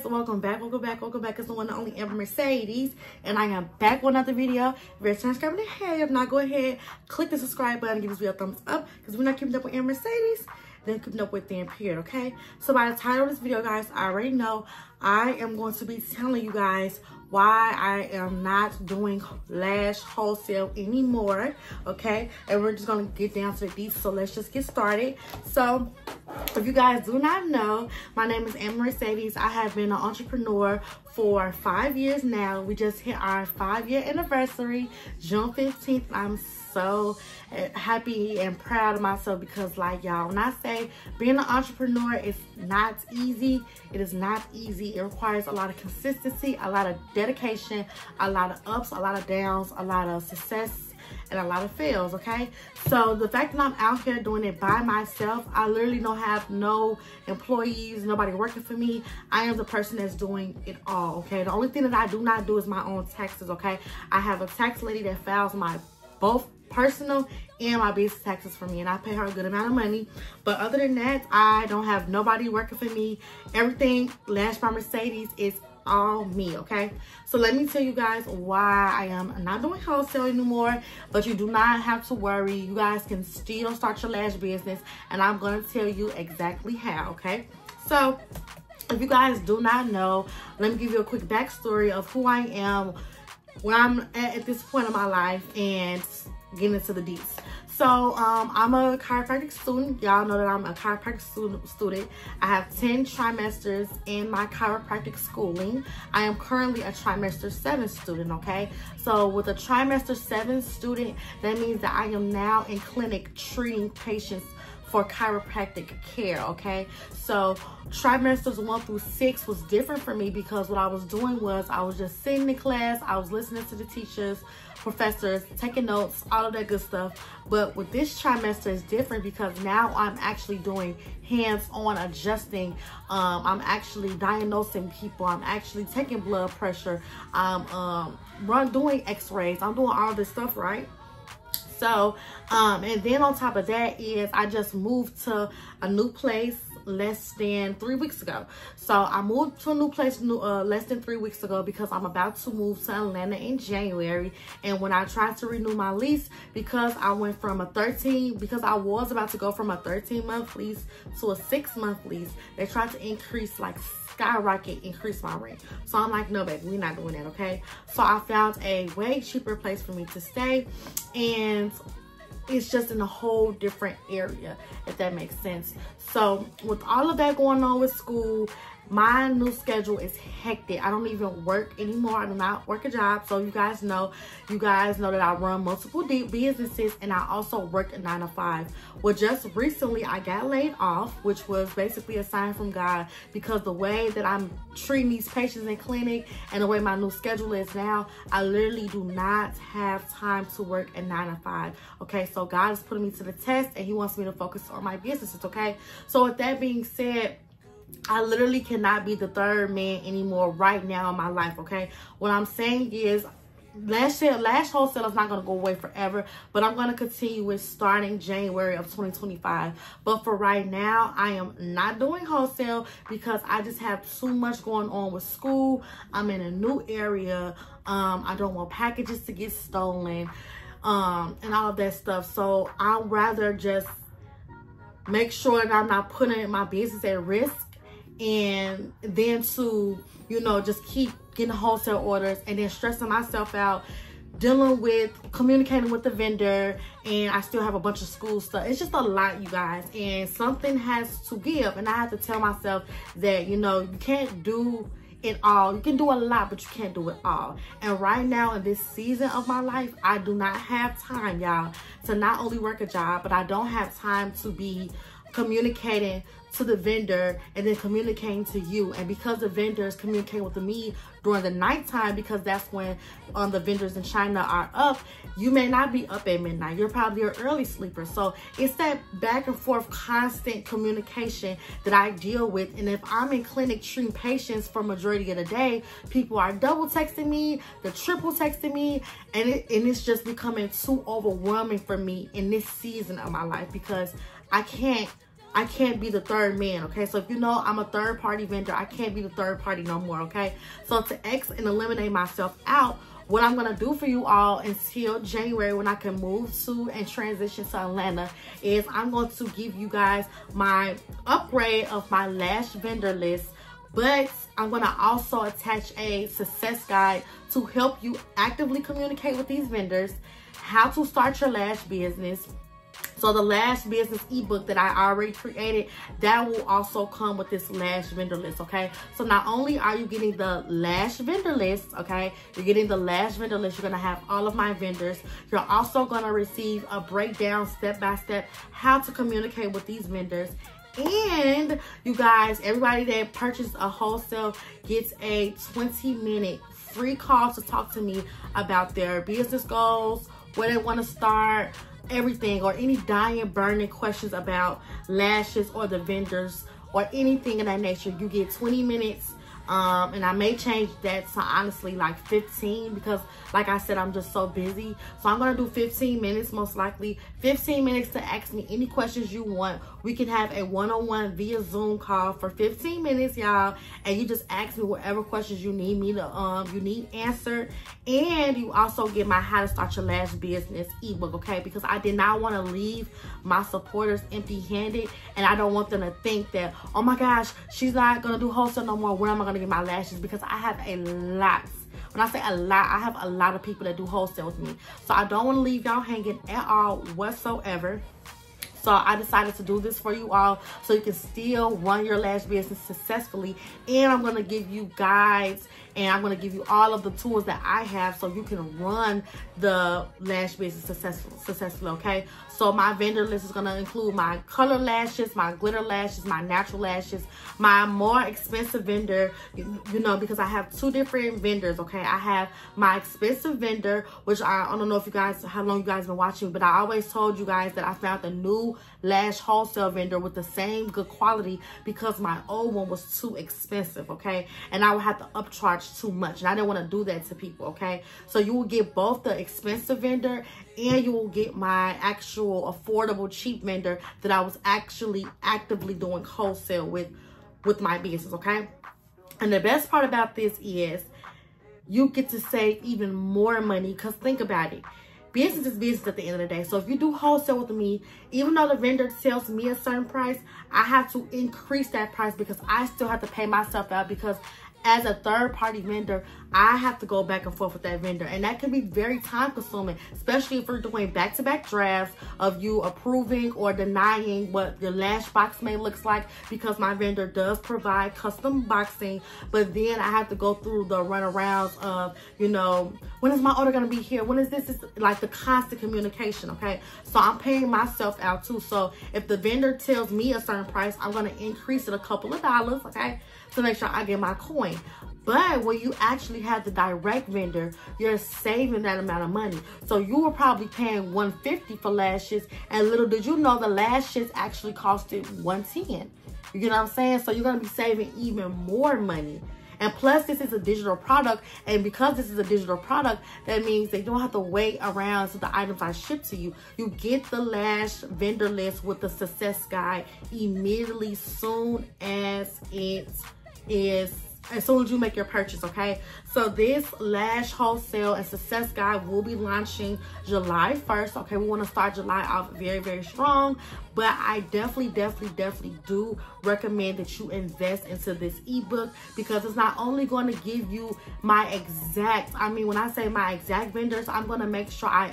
YouTubers, welcome back, welcome back, welcome back. It's the one and only Amber Mercedes, and I am back with another video. If you're subscribing hey, if not, go ahead, click the subscribe button, give this video a thumbs up, because we're not keeping up with Amber Mercedes, then keeping up with them, period, okay? So by the title of this video, guys, I already know I am going to be telling you guys why I am not doing lash wholesale anymore, okay? And we're just gonna get down to the so let's just get started. So, if you guys do not know, my name is Amber Mercedes. I have been an entrepreneur for five years now. We just hit our five year anniversary, June 15th. I'm so eh, happy and proud of myself because like y'all, when I say being an entrepreneur is not easy, it is not easy. It requires a lot of consistency, a lot of dedication, a lot of ups, a lot of downs, a lot of success and a lot of fails, okay? So the fact that I'm out here doing it by myself, I literally don't have no employees, nobody working for me. I am the person that's doing it all, okay? The only thing that I do not do is my own taxes, okay? I have a tax lady that files my both personal and my business taxes for me and I pay her a good amount of money. But other than that, I don't have nobody working for me. Everything Lash by Mercedes is all me, okay? So let me tell you guys why I am not doing wholesale anymore, but you do not have to worry. You guys can still start your lash business and I'm gonna tell you exactly how, okay? So if you guys do not know, let me give you a quick backstory of who I am, where I'm at, at this point in my life and get into the deets. So um, I'm a chiropractic student. Y'all know that I'm a chiropractic student, student. I have 10 trimesters in my chiropractic schooling. I am currently a trimester seven student, okay? So with a trimester seven student, that means that I am now in clinic treating patients for chiropractic care, okay? So trimesters one through six was different for me because what I was doing was I was just sitting in class, I was listening to the teachers, professors, taking notes, all of that good stuff. But with this trimester is different because now I'm actually doing hands-on adjusting. Um, I'm actually diagnosing people. I'm actually taking blood pressure. I'm um, run doing x-rays. I'm doing all this stuff, right? So, um, and then on top of that is I just moved to a new place less than three weeks ago. So I moved to a new place new, uh, less than three weeks ago because I'm about to move to Atlanta in January. And when I tried to renew my lease, because I went from a 13, because I was about to go from a 13 month lease to a six month lease, they tried to increase like skyrocket increase my rent. So I'm like, no, baby, we're not doing that, okay? So I found a way cheaper place for me to stay. And it's just in a whole different area, if that makes sense. So with all of that going on with school my new schedule is hectic. I don't even work anymore. I do not work a job. So you guys know you guys know that i run multiple businesses and i also work a nine to five. Well just recently i got laid off which was basically a sign from god because the way that i'm treating these patients in clinic and the way my new schedule is now i literally do not have time to work a nine to five. Okay so god is putting me to the test and he wants me to focus on my businesses okay? So with that being said I literally cannot be the third man anymore right now in my life, okay? What I'm saying is lash lash wholesale is not going to go away forever but i'm going to continue with starting january of 2025 but for right now i am not doing wholesale because i just have too much going on with school. I'm in a new area. Um i don't want packages to get stolen um and all of that stuff. So i'd rather just make sure that i'm not putting my business at risk and then to, you know, just keep getting wholesale orders and then stressing myself out dealing with communicating with the vendor and I still have a bunch of school stuff. It's just a lot, you guys. And something has to give. And I have to tell myself that, you know, you can't do it all. You can do a lot, but you can't do it all. And right now in this season of my life, I do not have time, y'all, to not only work a job, but I don't have time to be communicating to the vendor and then communicating to you. And because the vendors communicate with me during the nighttime, because that's when um, the vendors in China are up, you may not be up at midnight. You're probably an early sleeper. So it's that back and forth constant communication that I deal with. And if I'm in clinic treating patients for majority of the day, people are double texting me, the triple texting me, and, it, and it's just becoming too overwhelming for me in this season of my life because I can't I can't be the third man, okay? So if you know I'm a third party vendor, I can't be the third party no more, okay? So to X and eliminate myself out, what I'm gonna do for you all until January when I can move to and transition to Atlanta is I'm going to give you guys my upgrade of my lash vendor list but I'm gonna also attach a success guide to help you actively communicate with these vendors, how to start your lash business, so the lash business ebook that I already created, that will also come with this lash vendor list, okay? So not only are you getting the lash vendor list, okay? You're getting the lash vendor list. You're gonna have all of my vendors. You're also gonna receive a breakdown step-by-step -step how to communicate with these vendors and you guys everybody that purchased a wholesale gets a 20 minute free call to talk to me about their business goals where they want to start everything or any dying, burning questions about lashes or the vendors or anything of that nature, you get 20 minutes um, and I may change that to honestly like 15 because like I said, I'm just so busy. So I'm going to do 15 minutes most likely. 15 minutes to ask me any questions you want. We can have a one-on-one -on -one via Zoom call for 15 minutes, y'all. And you just ask me whatever questions you need me to, um, you need answered. And you also get my How to Start Your Lash Business ebook, okay? Because I did not want to leave my supporters empty-handed. And I don't want them to think that, oh my gosh, she's not going to do wholesale no more. Where am I going to my lashes? Because I have a lot when I say a lot, I have a lot of people that do wholesale with me. So I don't want to leave y'all hanging at all whatsoever. So I decided to do this for you all so you can still run your lash business successfully. And I'm going to give you guides and I'm going to give you all of the tools that I have so you can run the lash business successful, successfully okay? So my vendor list is going to include my color lashes, my glitter lashes, my natural lashes, my more expensive vendor, you, know, because I have two different vendors, okay? I have my expensive vendor, which I, I don't know if you guys, how long you guys been watching, but I always told you guys that I found the new lash wholesale vendor with the same good quality because my old one was too expensive, okay? And I would have to upcharge too much. And I didn't want to do that to people, okay? So you will get both the expensive vendor and you will get my actual affordable cheap vendor that I was actually actively doing wholesale with with my business, okay? And the best part about this is you get to save even more money because think about it. Business is business at the end of the day. So if you do wholesale with me, even though the vendor sells me a certain price, I have to increase that price because I still have to pay myself out because as a third party vendor, I have to go back and forth with that vendor. And that can be very time consuming, especially if we're doing back to back drafts of you approving or denying what your lash box may looks like because my vendor does provide custom boxing. But then I have to go through the runarounds of, you know, when is my order going to be here? When is this? Is like the constant communication. Okay. So I'm paying myself out too. So if the vendor tells me a certain price, I'm going to increase it a couple of dollars. Okay. To make sure I get my coin. But when you actually have the direct vendor, you're saving that amount of money. So you were probably paying 150 for lashes, and little did you know the lashes actually costed 110. You get what I'm saying? So you're gonna be saving even more money. And plus, this is a digital product. And because this is a digital product, that means they don't have to wait around to the items I ship to you. You get the lash vendor list with the success guide immediately soon as it is as soon as you make your purchase, okay? So this Lash Wholesale and Success Guide will be launching July 1st, okay? We want to start July off very, very strong, but I definitely, definitely, definitely do recommend that you invest into this ebook because it's not only going to give you my exact, I mean, when I say my exact vendors, I'm going to make sure I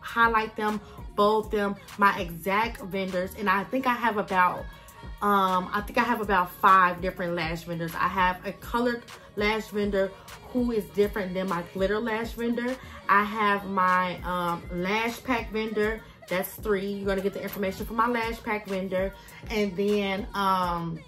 highlight them, bold them, my exact vendors, and I think I have about um, I think I have about five different lash vendors. I have a colored lash vendor who is different than my glitter lash vendor. I have my um, lash pack vendor. That's three. You're going to get the information from my lash pack vendor. And then, um,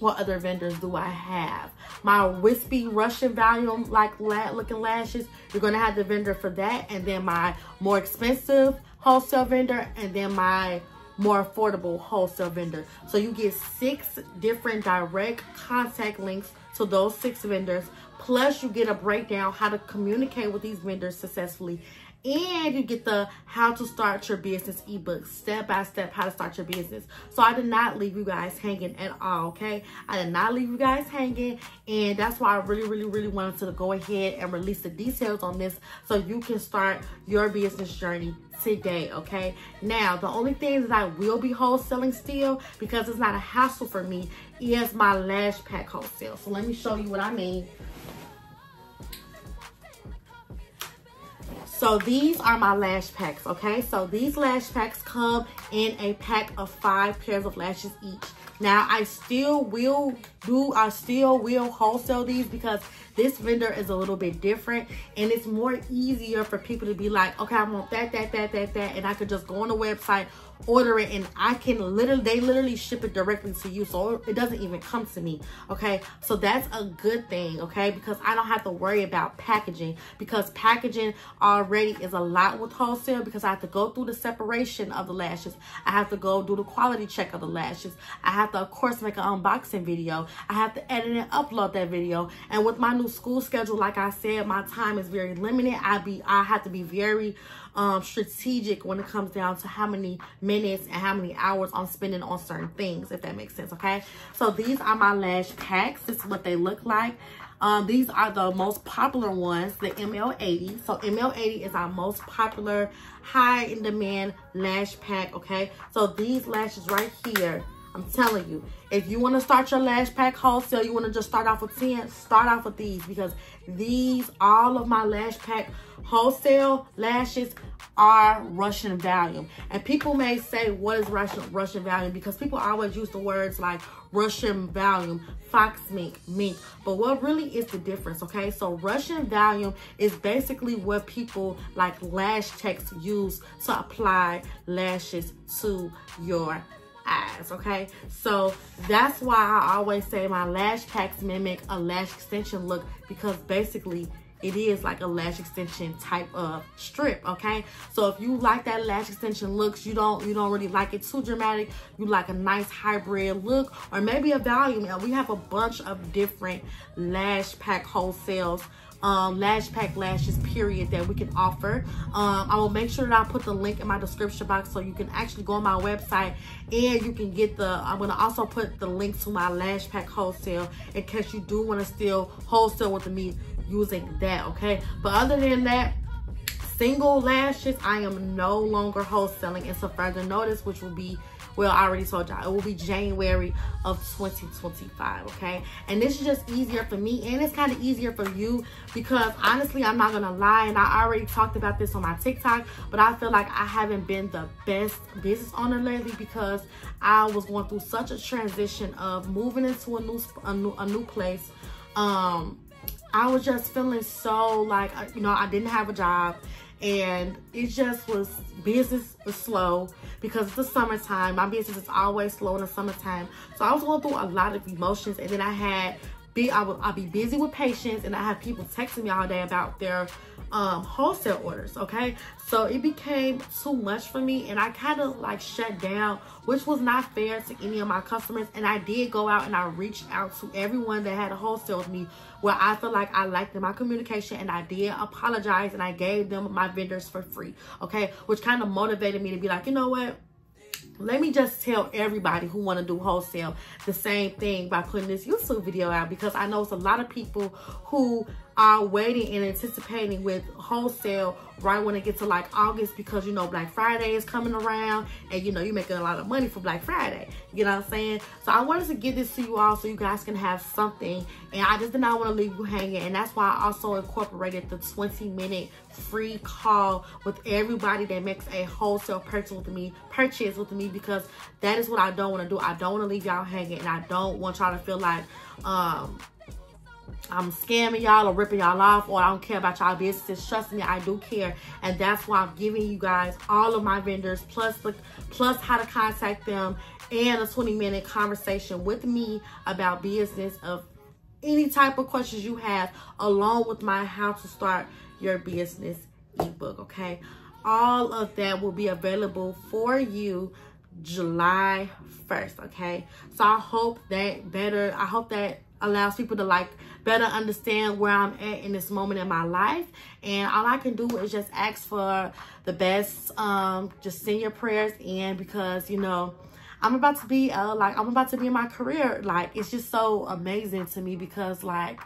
what other vendors do I have? My wispy Russian volume like lat looking lashes. You're going to have the vendor for that. And then my more expensive wholesale vendor. And then my more affordable wholesale vendor. So you get six different direct contact links to those six vendors. Plus you get a breakdown how to communicate with these vendors successfully. and you get the how to start your business ebook step by step how to start your business. So i did not leave you guys hanging at all okay? I did not leave you guys hanging. And that's why i really really really wanted to go ahead and release the details on this so you can start your business journey today okay? Now the only thing that i will be wholesaling still because it's not a hassle for me is my lash pack wholesale. So let me show you what i mean So these are my lash packs, okay? So these lash packs come in a pack of five pairs of lashes each. Now, I still will do, I still will wholesale these because this vendor is a little bit different and it's more easier for people to be like, okay, I want that, that, that, that, that, and I could just go on the website, order it and I can literally, they literally ship it directly to you. So it doesn't even come to me. Okay. So that's a good thing. Okay. Because I don't have to worry about packaging because packaging already is a lot with wholesale because I have to go through the separation of the lashes. I have to go do the quality check of the lashes. I have to, of course, make an unboxing video. I have to edit and upload that video. And with my new school schedule, like I said, my time is very limited. I be, I have to be very, um, strategic when it comes down to how many minutes and how many hours I'm spending on certain things, if that makes sense, okay? So these are my lash packs. This is what they look like. Um, these are the most popular ones, the ML80. So ML80 is our most popular, high in demand lash pack, okay? So these lashes right here, I'm telling you, if you want to start your lash pack wholesale, you want to just start off with 10, start off with these because these, all of my lash pack wholesale lashes are Russian volume. And people may say, what is Russian, Russian volume? Because people always use the words like Russian volume, faux mink, mink. But what really is the difference, okay? So Russian volume is basically what people like lash techs use to apply lashes to your eyes, okay? So that's why I always say my lash packs mimic a lash extension look because basically it is like a lash extension type of strip okay so if you like that lash extension looks you don't you don't really like it too dramatic you like a nice hybrid look or maybe a volume we have a bunch of different lash pack wholesales um, lash pack lashes period that we can offer. Um, i will make sure that i put the link in my description box so you can actually go on my website and you can get the i'm going to also put the link to my lash pack wholesale in case you do want to still wholesale with me using that okay? But other than that single lashes i am no longer wholesaling. It's a further notice which will be well i already told y'all it will be january of 2025 okay? And this is just easier for me and it's kind of easier for you because honestly i'm not gonna lie and i already talked about this on my tiktok but i feel like i haven't been the best business owner lately because i was going through such a transition of moving into a new a new, a new place. Um I was just feeling so like, uh, you know, I didn't have a job and it just was, business was slow because it's the summertime. My business is always slow in the summertime. So I was going through a lot of emotions and then I had, be, I would, I'll be busy with patients and I have people texting me all day about their um, wholesale orders, okay? So it became too much for me and I kind of like shut down, which was not fair to any of my customers. And I did go out and I reached out to everyone that had a wholesale with me where I feel like I liked my communication and I did apologize and I gave them my vendors for free, okay? Which kind of motivated me to be like, you know what? let me just tell everybody who want to do wholesale the same thing by putting this YouTube video out because I know it's a lot of people who are waiting and anticipating with wholesale right when it gets to like August because you know Black Friday is coming around and you know you're making a lot of money for Black Friday. You know what I'm saying? So I wanted to get this to you all so you guys can have something and I just did not want to leave you hanging and that's why I also incorporated the 20 minute free call with everybody that makes a wholesale purchase with me purchase with me because that is what I don't want to do. I don't want to leave y'all hanging and I don't want y'all to feel like um I'm scamming y'all or ripping y'all off or I don't care about y'all businesses. Trust me, I do care. And that's why I'm giving you guys all of my vendors plus the plus how to contact them and a 20 minute conversation with me about business of any type of questions you have along with my how to start your business ebook, okay? All of that will be available for you July 1st, okay? So I hope that better, I hope that allows people to like better understand where I'm at in this moment in my life. And all I can do is just ask for the best. Um, just send your prayers in because, you know, I'm about to be uh, like I'm about to be in my career. Like it's just so amazing to me because like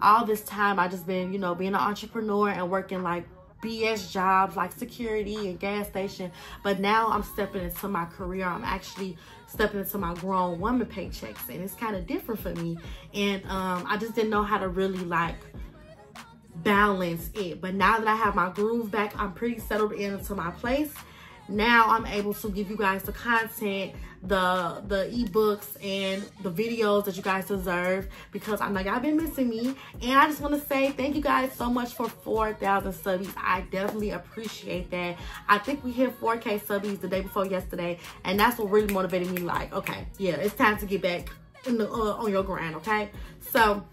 all this time I just been, you know, being an entrepreneur and working like BS jobs like security and gas station. But now I'm stepping into my career. I'm actually stepping into my grown woman paychecks and it's kind of different for me. And um, I just didn't know how to really like balance it. But now that I have my groove back, I'm pretty settled into my place now I'm able to give you guys the content, the the ebooks and the videos that you guys deserve because I know y'all been missing me. And I just want to say thank you guys so much for 4,000 subbies. I definitely appreciate that. I think we hit 4K subbies the day before yesterday. And that's what really motivated me like, okay, yeah, it's time to get back the uh, on your grind, okay? So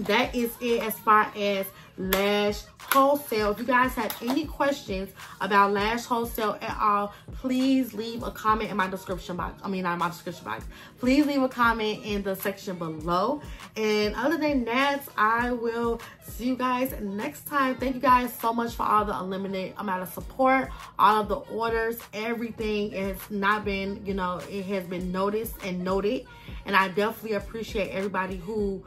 that is it as far as lash wholesale. If you guys have any questions about lash wholesale at all please leave a comment in my description box. I mean not my description box. Please leave a comment in the section below. And other than that i will see you guys next time. Thank you guys so much for all the unlimited amount of support all of the orders everything. Has not been you know it has been noticed and noted. And i definitely appreciate everybody who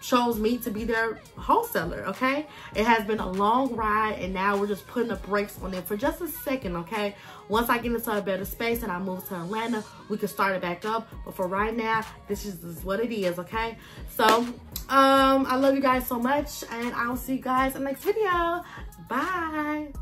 chose me to be their wholesaler, okay? It has been a long ride and now we're just putting the brakes on it for just a second, okay? Once I get into a better space and I move to Atlanta, we can start it back up. But for right now, this is, this is what it is, okay? So, um, I love you guys so much and I'll see you guys in the next video. Bye.